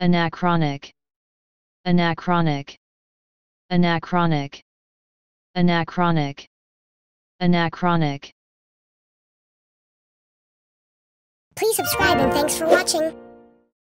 anachronic. Anachronic. Anachronic. Anachronic. Anachronic. Please subscribe and thanks for watching.